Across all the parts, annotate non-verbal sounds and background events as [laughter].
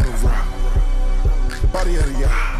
wanna rock. Body of the yacht.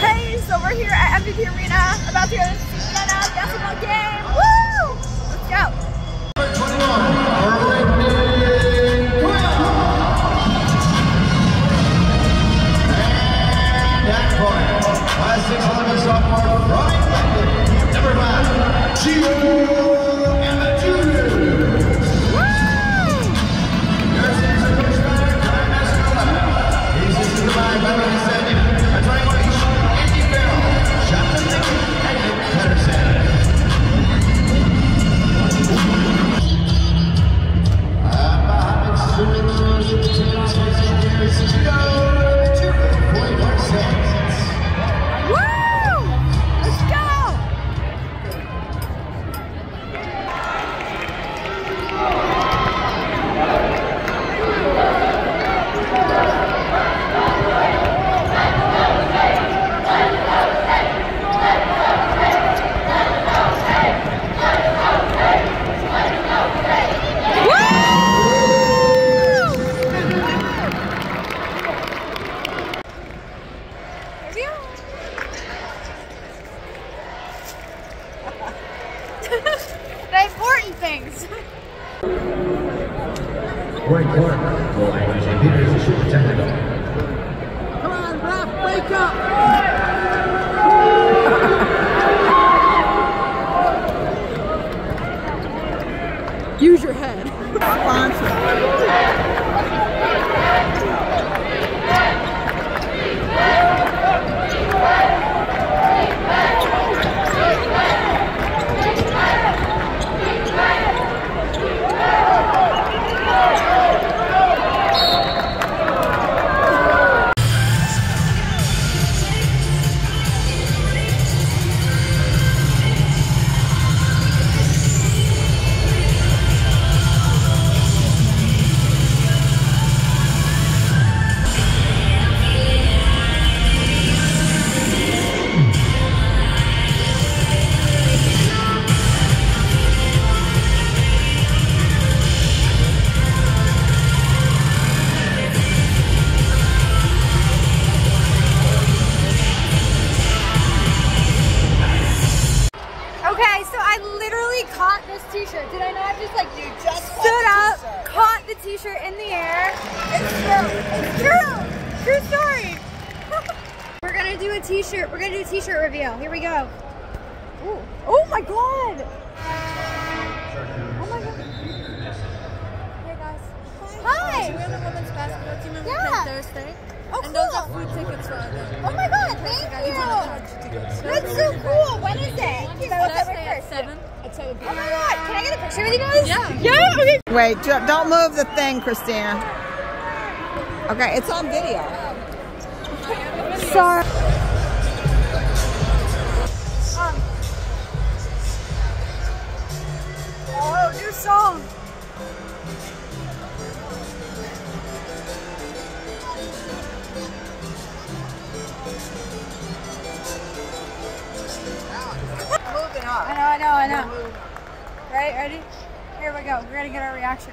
Hey, so we're here at MVP Arena, about to go to Use your head. A t-shirt. We're gonna do a t-shirt reveal. Here we go. Ooh. Oh my god. Oh my god. Hey guys. Hi. We're the women's basketball team and we Yeah. play Thursday. Oh, and those are food tickets for our oh event. Oh my god, thank got you. you one hundred tickets. That's so cool. When is it? Thursday at 7. Oh my god, can I get a picture with you guys? Yeah. Yeah? Okay. Wait, don't move the thing, Kristina. Okay, it's on video. Sorry. New song. I know, I know, I know. Right, ready? Here we go. We're gonna get our reaction.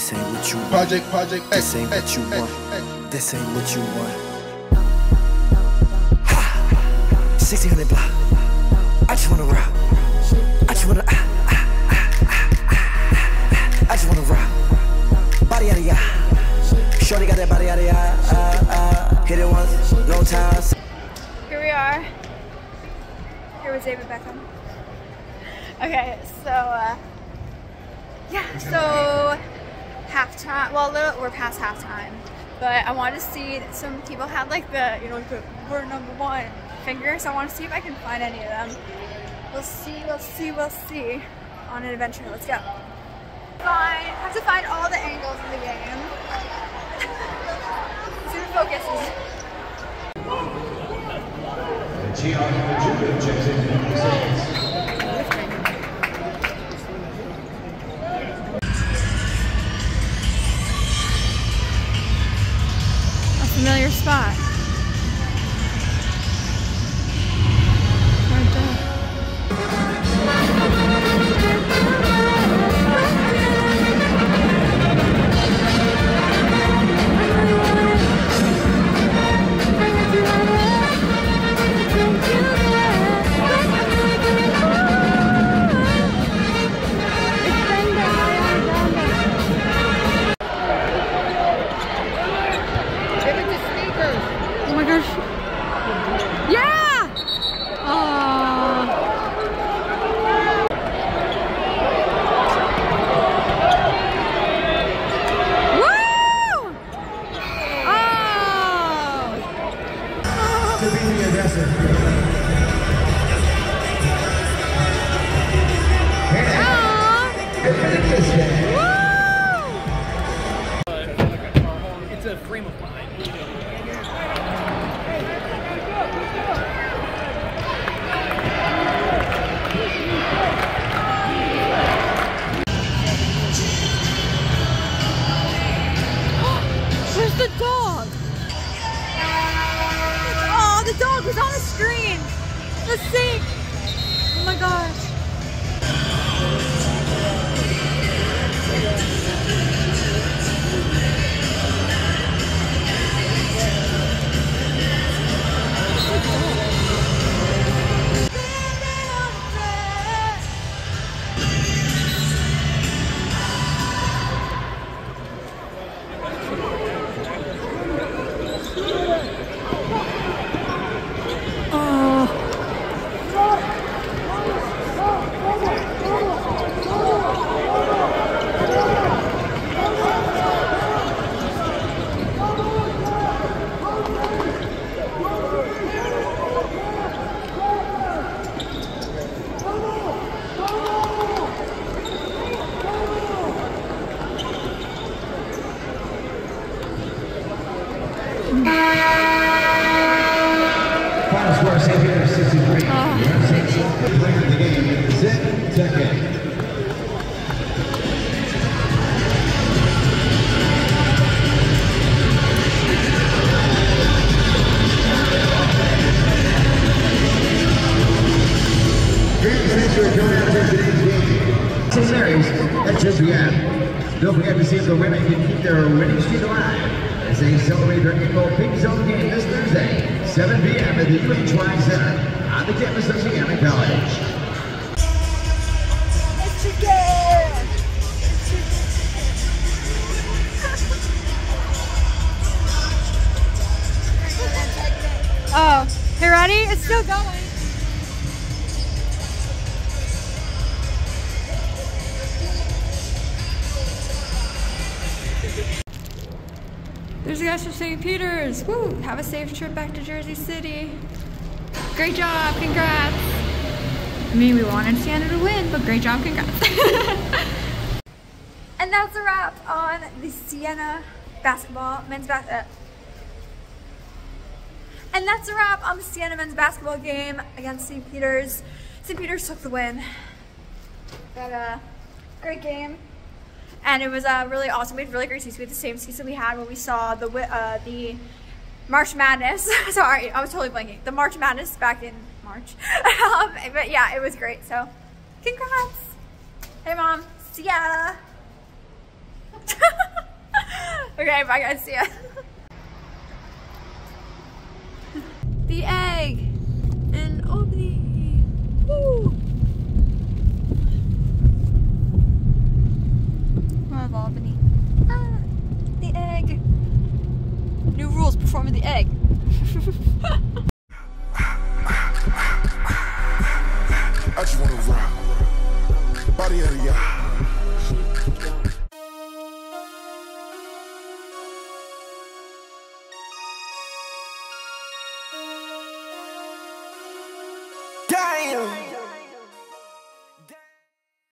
This ain't what you want. Project, project, This X, ain't what you X, want. X. This ain't what you want. Ha! 1600 block. I just wanna rock. I just wanna. Ah, ah, ah, ah, ah, ah. I just wanna rock. Body out of ya. Shorty got that body out of ya. Ah, ah. Hit it once, no times. Here we are. Here with David Beckham. Okay, so uh, yeah, so halftime. Well, we're past halftime, but I wanted to see some people had like the you know like the we're number one finger. So I want to see if I can find any of them. We'll see. We'll see. We'll see. On an adventure. Let's go. Fine. Have to find all the angles in the game. Zoom focuses. Familiar spot. To be the aggressor. Don't forget to see if the women can keep their winning streak alive as they celebrate their annual Big Zone game this Thursday, 7 p.m. at the UHY Center on the campus of Siena College. Oh, hey, ready? It's still going. The guys from St. Peter's. Woo! Have a safe trip back to Jersey City. Great job. Congrats. I mean, we wanted Siena to win, but great job. Congrats. [laughs] and that's a wrap on the Siena basketball men's basketball. And that's a wrap on the Siena men's basketball game against St. Peter's. St. Peter's took the win. But uh, great game. And it was uh, really awesome. We had really great seats. We had the same seats that we had when we saw the uh, the March Madness. [laughs] Sorry, I was totally blanking. The March Madness back in March. [laughs] um, but yeah, it was great. So, congrats. Hey, mom. See ya. [laughs] okay, bye guys. See ya. the egg in Albany. Woo. Love Albany. Ah, the egg. New rules performing the egg. I just wanna rock. Body